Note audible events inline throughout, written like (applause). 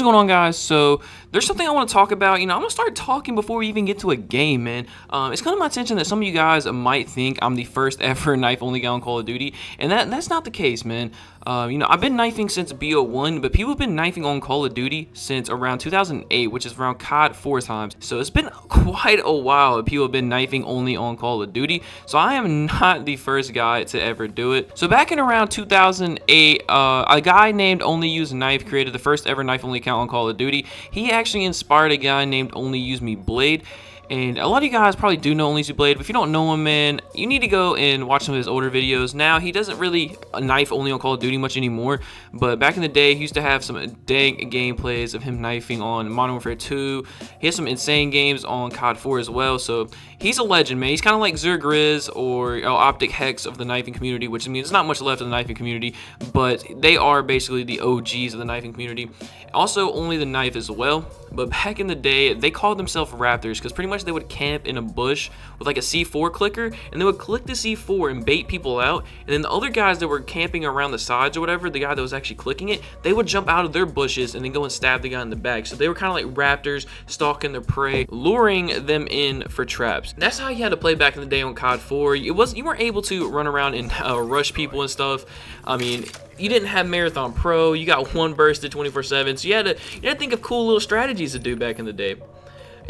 What's going on guys? So there's something I want to talk about. You know, I'm to start talking before we even get to a game, man. Um, it's come to my attention that some of you guys might think I'm the first (laughs) ever knife only guy on Call of Duty. And that that's not the case, man. Uh, you know, I've been knifing since BO1, but people have been knifing on Call of Duty since around 2008, which is around COD 4 times. So it's been (laughs) quite a while that people have been knifing only on Call of Duty. So I am (laughs) not the first guy to ever do it. So back in around 2008, uh, a guy named Only Use Knife created the first ever knife only account on Call of Duty. He actually inspired a guy named Only Use Me Blade. And a lot of you guys probably do know Use Blade, but if you don't know him, man, you need to go and watch some of his older videos. Now, he doesn't really knife only on Call of Duty much anymore, but back in the day, he used to have some dang gameplays of him knifing on Modern Warfare 2. He has some insane games on COD 4 as well, so he's a legend, man. He's kind of like Zergriz or you know, Optic Hex of the knifing community, which I means there's not much left of the knifing community, but they are basically the OGs of the knifing community. Also, only the knife as well, but back in the day, they called themselves Raptors because pretty much they would camp in a bush with like a C4 clicker and they would click the C4 and bait people out and then the other guys that were camping around the sides or whatever, the guy that was actually clicking it, they would jump out of their bushes and then go and stab the guy in the back. So they were kind of like raptors stalking their prey, luring them in for traps. That's how you had to play back in the day on COD 4. It was you weren't able to run around and uh, rush people and stuff. I mean, you didn't have Marathon Pro, you got one burst at 24-7, so you had to you had to think of cool little strategies to do back in the day.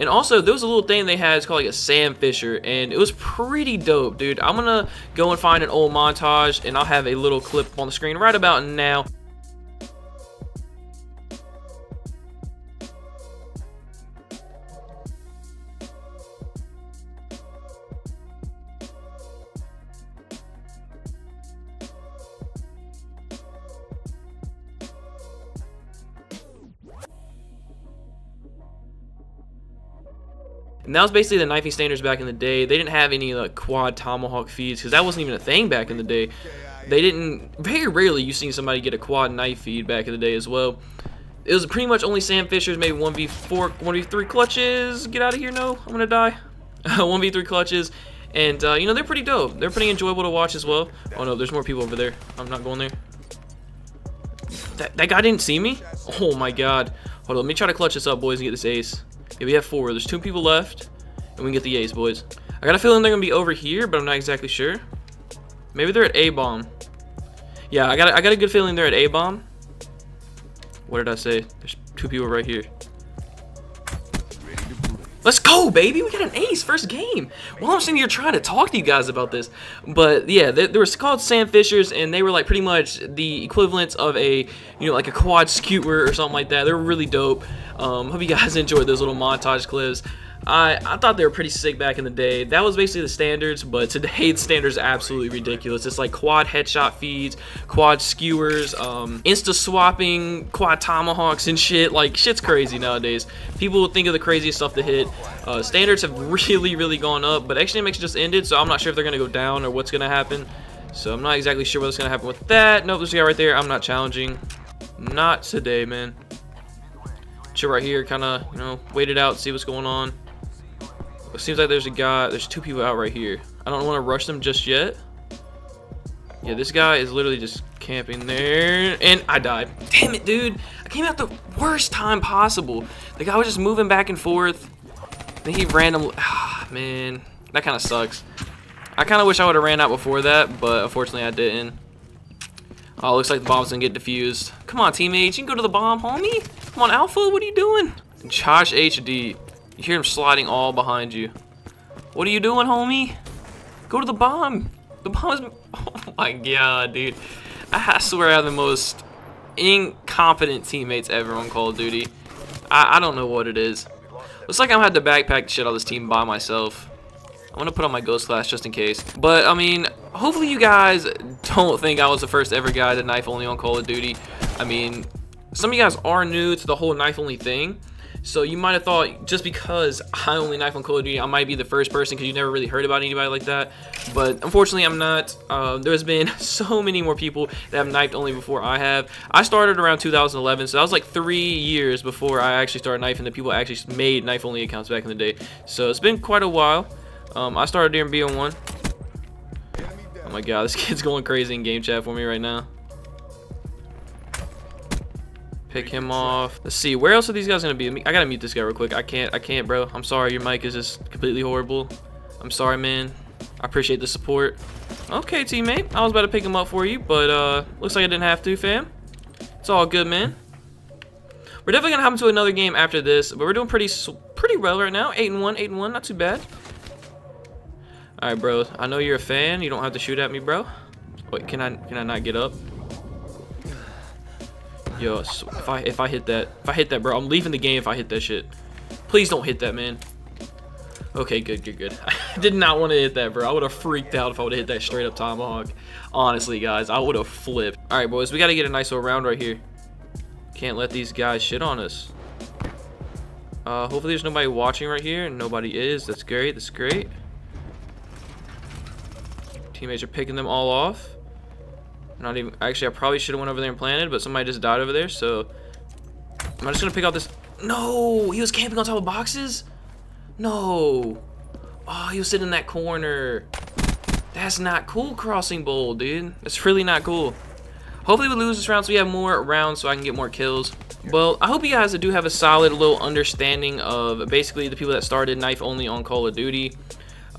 And also, there was a little thing they had, it's called like a Sam Fisher, and it was pretty dope, dude. I'm gonna go and find an old montage, and I'll have a little clip on the screen right about now. And that was basically the knifing standards back in the day. They didn't have any like quad tomahawk feeds because that wasn't even a thing back in the day. They didn't. Very rarely you seen somebody get a quad knife feed back in the day as well. It was pretty much only Sam Fishers, maybe 1v4, 1v3 clutches. Get out of here, no, I'm gonna die. (laughs) 1v3 clutches, and uh, you know they're pretty dope. They're pretty enjoyable to watch as well. Oh no, there's more people over there. I'm not going there. That, that guy didn't see me? Oh my god. Hold on, let me try to clutch this up, boys, and get this ace. Yeah, we have four. There's two people left, and we can get the A's, boys. I got a feeling they're gonna be over here, but I'm not exactly sure. Maybe they're at A bomb. Yeah, I got I got a good feeling they're at A bomb. What did I say? There's two people right here. Let's go, baby. We got an ace first game. Well, I'm sitting here trying to talk to you guys about this. But yeah, they, they were called Sam Fishers, and they were like pretty much the equivalent of a, you know, like a quad skewer or something like that. They were really dope. Um, hope you guys (laughs) enjoyed those little montage clips. I, I thought they were pretty sick back in the day. That was basically the standards, but (laughs) today the standards are absolutely ridiculous. It's like quad headshot feeds, quad skewers, um, insta swapping, quad tomahawks and shit. Like shit's crazy nowadays. People think of the craziest stuff to hit. Uh, standards have (laughs) really, really gone up, but XDMX just ended, so I'm not sure if they're gonna go down or what's gonna happen. So I'm not exactly sure what's gonna happen with that. Nope, this guy right there. I'm not challenging. Not today, man. Right here, kind of, you know, wait it out, see what's going on. It seems like there's a guy, there's two people out right here. I don't want to rush them just yet. Yeah, this guy is literally just camping there. And I died. Damn it, dude. I came out the worst time possible. The guy was just moving back and forth. Then he randomly... (sighs) Ah, man. That kind of sucks. I kind of wish I would have ran out before that, but unfortunately I didn't. Oh, looks like the bomb's gonna get defused. Come on, teammates. You can go to the bomb, homie. Come on, Alpha. What are you doing? Josh HD. You hear him sliding all behind you. What are you doing, homie? Go to the bomb. The bomb is... (laughs) Oh my god, dude. I swear I have the most incompetent teammates ever on Call of Duty. I, I don't know what it is. Looks like I'm to have to backpack shit out of this team by myself. I'm to put on my ghost class just in case. But, I mean, hopefully you guys don't think I was the first ever guy to knife only on Call of Duty. I mean, some of you guys are new to the whole knife only thing. So you might have thought just because I only knife on Call of Duty, I might be the first person because you never really heard about anybody like that. But unfortunately, I'm not. Uh, there's been (laughs) so many more people that have knifed only before I have. I started around 2011, so that was like three years before I actually started knifing. The people actually made knife only accounts back in the day. So it's been quite a while. Um, I started during BO1. Oh my god, this (laughs) kid's going crazy in game chat for me right now. Pick him off. Let's see. Where else are these guys gonna be? I gotta mute this guy real quick. I can't. I can't, bro. I'm sorry. Your mic is just completely horrible. I'm sorry, man. I appreciate the support. Okay, teammate. I was about to pick him up for you, but uh, looks like I didn't have to, fam. It's all good, man. We're definitely gonna hop into another game after this, but we're doing pretty pretty well right now. Eight and one, eight and one, not too bad. All right, bro. I know you're a fan. You don't have to shoot at me, bro. Wait, can I can I not get up? Yo, if I if I hit that, if I hit that, bro, I'm leaving the game if I hit that shit. Please don't hit that, man. Okay, good, good, good. (laughs) I did not want to hit that, bro. I would have freaked out if I would have hit that straight up tomahawk. Honestly, guys, I would have flipped. All right, boys, we got to get a nice little round right here. Can't let these guys shit on us. Uh, hopefully there's nobody watching right here. Nobody is. That's great. That's great. Teammates are picking them all off. Not even. Actually, I probably should have went over there and planted, but somebody just died over there. So I'm just gonna pick out this. No, he was camping on top of boxes. No. Oh, he was sitting in that corner. That's not cool, crossing bowl, dude. That's really not cool. Hopefully we lose this round so we have more rounds so I can get more kills. Well, I hope you guys do have a solid little understanding of basically the people that started knife only on Call of Duty.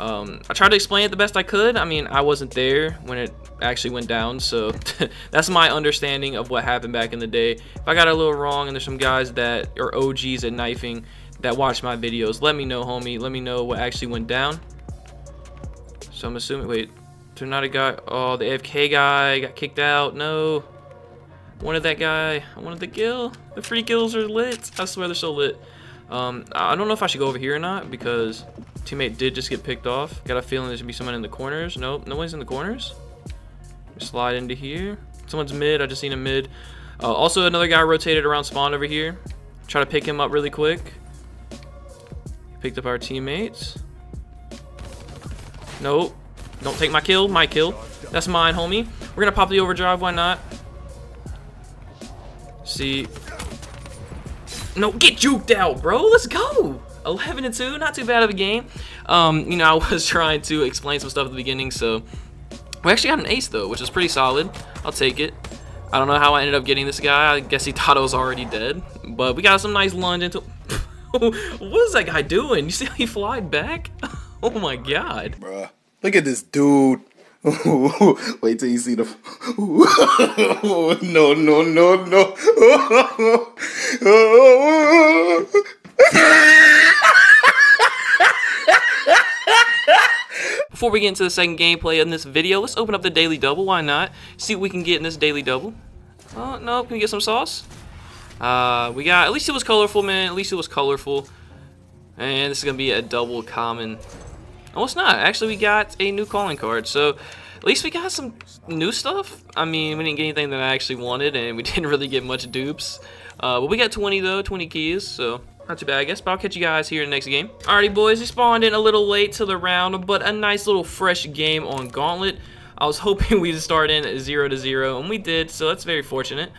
Um, I tried to explain it the best I could. I mean, I wasn't there when it actually went down, so (laughs) that's my understanding of what happened back in the day. If I got a little wrong and there's some guys that are OGs at knifing that watch my videos, let me know, homie. Let me know what actually went down. So I'm assuming, wait, there's not a guy. Oh, the AFK guy got kicked out. No. Wanted that guy. I wanted the kill. The free kills are lit. I swear they're so lit. Um, I don't know if I should go over here or not because teammate did just get picked off. Got a feeling there's gonna be someone in the corners. Nope, no one's in the corners. Slide into here. Someone's mid. I just seen a mid. Uh, also, another guy rotated around spawn over here. Try to pick him up really quick. Picked up our teammates. Nope. Don't take my kill. My kill. That's mine, homie. We're gonna pop the overdrive. Why not? See. No, get juked out, bro. Let's go. 11 and 2, not too bad of a game. Um, you know, (laughs) I was trying to explain some stuff at the beginning, so we actually got an ace though, which is pretty solid. I'll take it. I don't know how I ended up getting this guy. I guess he (laughs) thought I was already dead, but we got some nice lunge into. (laughs) what is that guy doing? You see how he flied back? oh my god. Bruh, look at this dude. Wait till you see the. no, no, no, no. Before we get into the second gameplay in this video, let's open up the Daily Double. Why not? See what we can get in this Daily Double. Oh, no. Can we get some sauce? Uh, we got... At least it was colorful, man. At least it was colorful. And this is going to be a double common. Oh, it's not. Actually, we got a new calling card. So, at least we got some new stuff. I mean, we didn't get anything that I actually wanted, and we (laughs) didn't really get much dupes. Uh, but we got 20, though. 20 keys, so... Not too bad, I guess, but I'll catch you guys here in the next game. Alrighty, boys, we spawned in a little late to the round, but a nice little fresh game on Gauntlet. I was (laughs) hoping we'd start in 0 to 0, and we did, so that's very fortunate.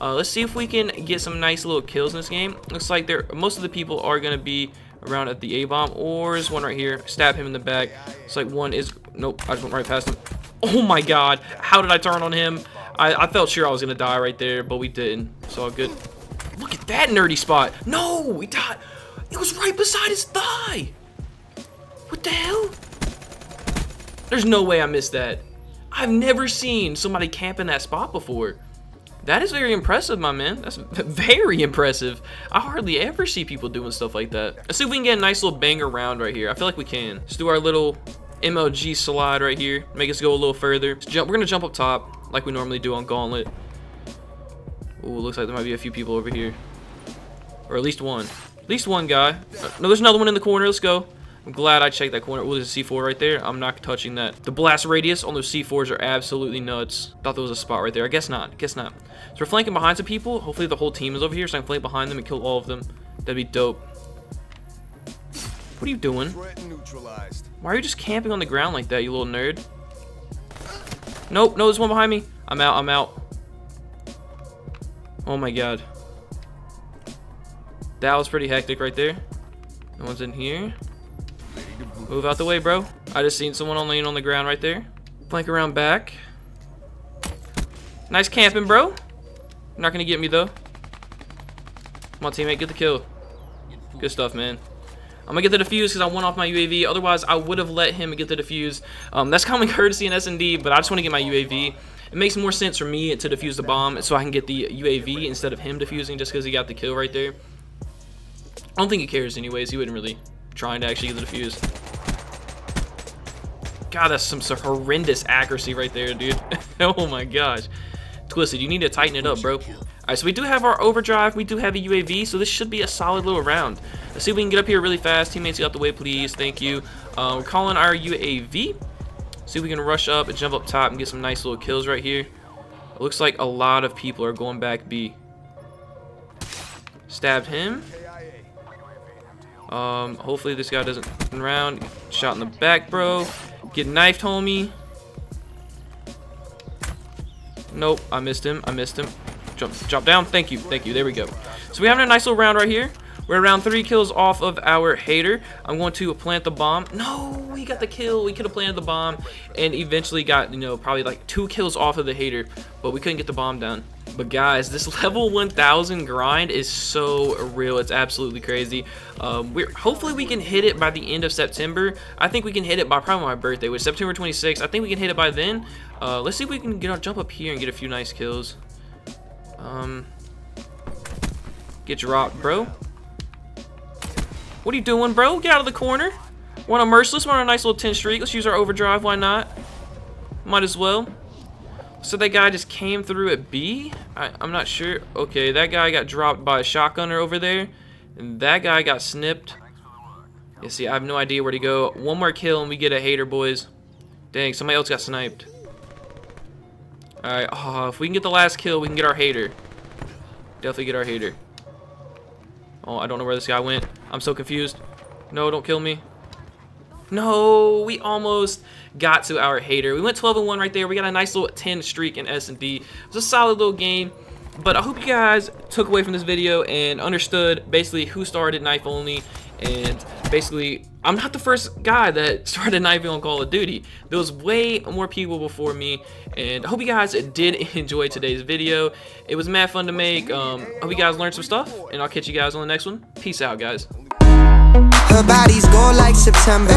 Uh, let's see if we can get some nice little kills in this game. Looks like there most of the people are going to be around at the A-bomb, or is one right here. Stab him in the back. It's like one is... Nope, I just went right past him. Oh my god, how did I turn on him? I, I felt sure I was going to die right there, but we didn't. It's all good. Look at that nerdy spot. No, we died. It was right beside his thigh. What the hell? There's no way I missed that. I've never seen somebody camp in that spot before. That is very impressive, my man. That's (laughs) very impressive. I hardly ever see people doing stuff like that. Let's see if we can get a nice little banger round right here. I feel like we can. Let's do our little MLG slide right here. Make us go a little further. Let's Jump. We're going to jump up top like we normally do on Gauntlet. Ooh, looks like there might be a few people over here. Or at least one. At least one guy. Uh, no, there's another one in the corner. Let's go. I'm glad I checked that corner. Oh, there's a C4 right there. I'm not touching that. The blast radius on those C4s are absolutely nuts. Thought there was a spot right there. I guess not. Guess not. So we're flanking behind some people. Hopefully the whole team is over here so I can flank behind them and kill all of them. That'd be dope. What are you doing? Why are you just camping on the ground like that, you little nerd? Nope, no, there's one behind me. I'm out, I'm out. Oh my god. That was pretty hectic right there. No one's in here. Move out the way, bro. I just seen someone laying on the ground right there. Flank around back. Nice camping, bro. Not gonna get me though. Come on, teammate, get the kill. Good stuff, man. I'm gonna get the defuse because I went off my UAV. Otherwise, I would have let him get the defuse. Um, that's common (laughs) courtesy in S&D, but I just want to get my UAV. It makes more sense for me to defuse the bomb so I can get the UAV instead of him defusing just because he got the kill right there. I don't think he cares anyways. He wouldn't really trying to actually get the defuse. God, that's some horrendous accuracy right there, dude. (laughs) oh my gosh. Twisted, you need to tighten it up, bro. Alright, so we do have our overdrive. We do have a UAV, so this should be a solid little round. Let's see if we can get up here really fast. Teammates, get out the way, please. Thank you. Uh, we're calling our UAV. See if we can rush up and jump up top and get some nice little kills right here. It looks like a lot of people are going back B. Stabbed him. Um, hopefully this guy doesn't turn around. Shot in the back, bro. Get knifed, homie. Nope, I missed him. I missed him. Jump, jump down. Thank you, thank you. There we go. So we have a nice little round right here. We're around three kills off of our HATR. I'm going to plant the bomb. No, we got the kill. We could have planted the bomb and eventually got, you know, probably like two kills off of the HATR, but we couldn't get the bomb down. But guys, this (laughs) level 1000 grind is so real. It's absolutely crazy. Um, we're hopefully we can hit it by the end of September. I think we can hit it by probably my birthday, which September 26th. I think we can hit it by then. Uh, let's see if we can get jump up here and get a few nice kills. Um, get dropped, bro. What are you doing, bro? Get out of the corner. We're on a merciless. We're on a nice little 10 streak. Let's use our overdrive. Why not? Might as well. So that guy just came through at B? I, I'm not sure. Okay, that guy got dropped by a shotgunner over there. And that guy got snipped. You see, I have no idea where to go. One more kill and we get a HATR, boys. Dang, somebody else got sniped. Alright, oh, if we can get the last kill, we can get our HATR. Definitely get our HATR. Oh, I don't know where this guy went. I'm so confused. No, don't kill me. No, we almost got to our HATR. We went 12 and 1 right there. We got a nice little 10 streak in S&D. It was a solid little game. But I hope you guys took away from this video and understood basically who started knife only and basically I'm not the first guy that (laughs) started knifing on Call of Duty. There was way more people before me and I hope you guys did (laughs) enjoy today's video. It was mad fun to make. Um, hope you guys learned some stuff and I'll catch you guys on the next one. Peace out guys. Her body's gold like September.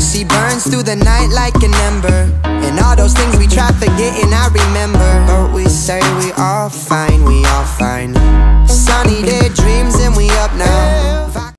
She burns through the night like an ember. And all those things we try forgetting I remember. But we say we all fine, we all fine. Sunny day dreams and we up now